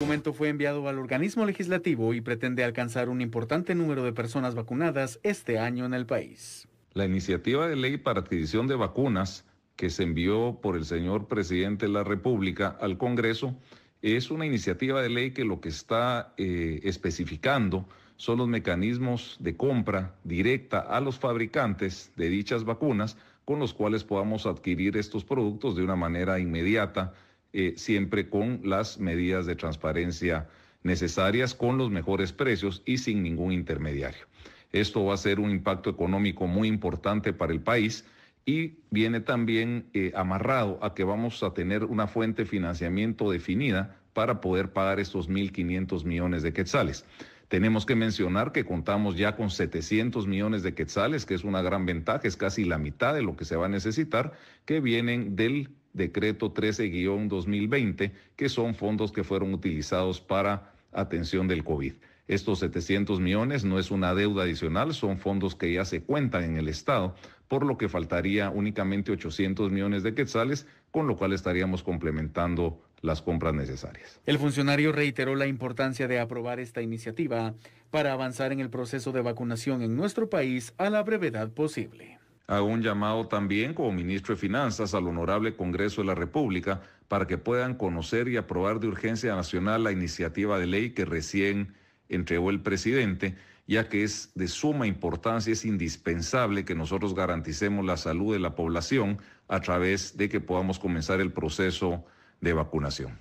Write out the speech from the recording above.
El documento fue enviado al organismo legislativo y pretende alcanzar un importante número de personas vacunadas este año en el país. La iniciativa de ley para adquisición de vacunas que se envió por el señor presidente de la República al Congreso es una iniciativa de ley que lo que está eh, especificando son los mecanismos de compra directa a los fabricantes de dichas vacunas con los cuales podamos adquirir estos productos de una manera inmediata eh, siempre con las medidas de transparencia necesarias, con los mejores precios y sin ningún intermediario. Esto va a ser un impacto económico muy importante para el país y viene también eh, amarrado a que vamos a tener una fuente de financiamiento definida para poder pagar estos 1.500 millones de quetzales. Tenemos que mencionar que contamos ya con 700 millones de quetzales, que es una gran ventaja, es casi la mitad de lo que se va a necesitar, que vienen del decreto 13-2020, que son fondos que fueron utilizados para atención del COVID. Estos 700 millones no es una deuda adicional, son fondos que ya se cuentan en el Estado, por lo que faltaría únicamente 800 millones de quetzales, con lo cual estaríamos complementando las compras necesarias. El funcionario reiteró la importancia de aprobar esta iniciativa para avanzar en el proceso de vacunación en nuestro país a la brevedad posible. Hago un llamado también como ministro de Finanzas al Honorable Congreso de la República para que puedan conocer y aprobar de urgencia nacional la iniciativa de ley que recién entregó el presidente, ya que es de suma importancia, es indispensable que nosotros garanticemos la salud de la población a través de que podamos comenzar el proceso de vacunación.